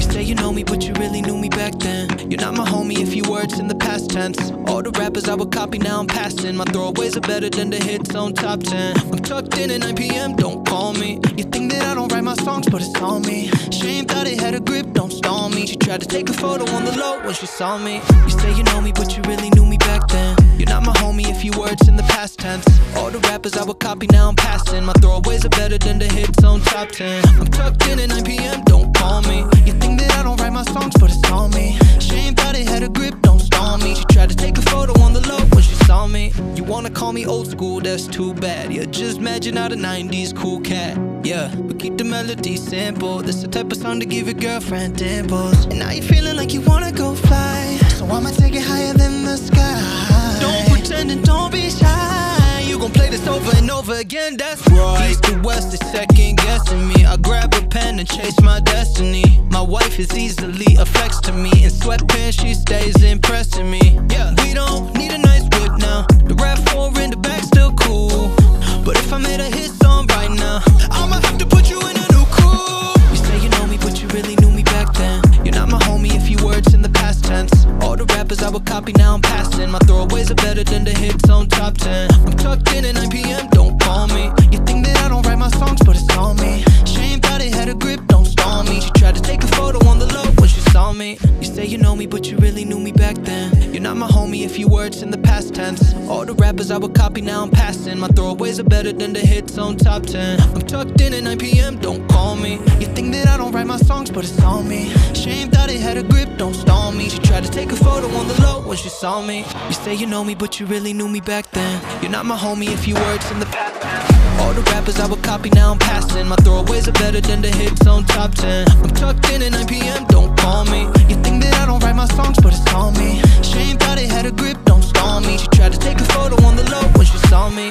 say you know me, but you really knew me back then. You're not my homie if you words in the past tense. All the rappers I would copy, now I'm passing. My throwaways are better than the hits on top 10. I'm tucked in at 9 p.m., don't call me. You think that I don't write my songs, but it's on me. Shame thought it had a grip, don't stall me. She tried to take a photo on the low when she saw me. You say you know me, but you really knew me back then. You're not my homie if you words in the past tense. All the rappers I would copy, now I'm passing. My throwaways are better than the hits on top 10. I'm tucked in at 9 p.m., don't call me. You call me old school, that's too bad. You're just imagine not a 90s cool cat. Yeah, but keep the melody simple. This the type of song to give your girlfriend dimples. And now you're feeling like you wanna go fly. So I'ma take it higher than the sky. Don't pretend and don't be shy. You gon' play this over and over again, that's right. East to west is second guessing me. I grab a pen and chase my destiny. My wife is easily a flex to me. In sweatpants, she stays impressing me. Copy, now I'm passing. My throwaways are better than the hits on top 10. I'm tucked in at 9 p.m., don't call me. You think that I don't write my songs, but it's on me. Shame thought it had a grip, don't stall me. She tried to take a photo on the low when she saw me. You say you know me, but you really knew me back then. You're not my homie if you words in the past tense. All the rappers I would copy, now I'm passing. My throwaways are better than the hits on top 10. I'm tucked in at 9 p.m., don't call me. You think that I don't write my songs, but it's on me. Shame thought it had a grip, don't stall me. She tried to take a photo on the low when she saw me. You say you know me, but you really knew me back then. You're not my homie if you words in the past. All the rappers I would copy, now I'm passing. My throwaways are better than the hits on top 10. I'm tucked in at 9 p.m., don't call me. You think that I don't write my songs, but it's on me. Shame thought it had a grip, don't stall me. She tried to take a photo on the low when she saw me.